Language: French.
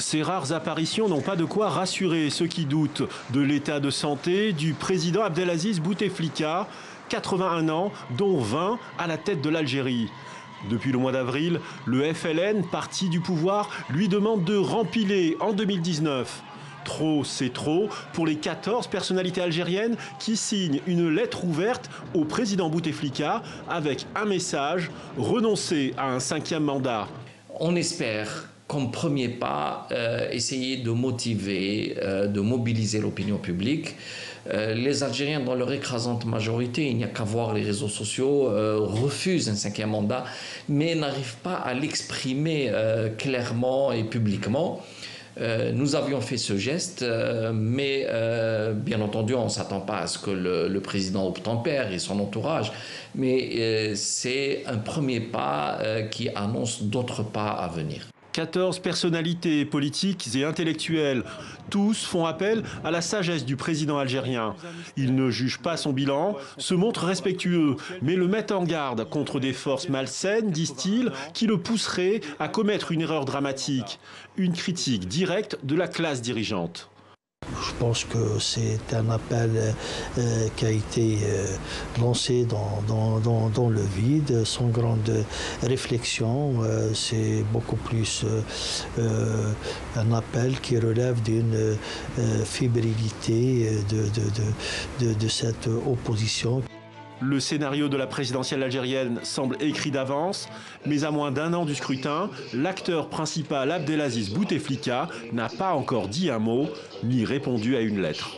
Ces rares apparitions n'ont pas de quoi rassurer ceux qui doutent de l'état de santé du président Abdelaziz Bouteflika, 81 ans, dont 20 à la tête de l'Algérie. Depuis le mois d'avril, le FLN, parti du pouvoir, lui demande de rempiler en 2019. Trop, c'est trop pour les 14 personnalités algériennes qui signent une lettre ouverte au président Bouteflika avec un message renoncer à un cinquième mandat. On espère comme premier pas, euh, essayer de motiver, euh, de mobiliser l'opinion publique. Euh, les Algériens, dans leur écrasante majorité, il n'y a qu'à voir les réseaux sociaux, refusent un cinquième mandat, mais n'arrivent pas à l'exprimer clairement et publiquement. nous avions fait ce geste, mais bien entendu, on ne s'attend pas à ce que le, le, président obtempère et son entourage. Mais c'est un premier pas qui annonce d'autres pas à venir. 14 personnalités politiques et intellectuelles. Tous font appel à la sagesse du président algérien. Ils ne jugent pas son bilan, se montrent respectueux, mais le mettent en garde contre des forces malsaines, disent-ils, qui le pousseraient à commettre une erreur dramatique. Une critique directe de la classe dirigeante. Je pense que c'est un appel euh, qui a été euh, lancé dans, le vide, sans grande réflexion. Euh, c'est beaucoup plus un appel qui relève d'une fébrilité de cette opposition. Le scénario de la présidentielle algérienne semble écrit d'avance, mais à moins d'un an du scrutin, l'acteur principal Abdelaziz Bouteflika n'a pas encore dit un mot ni répondu à une lettre.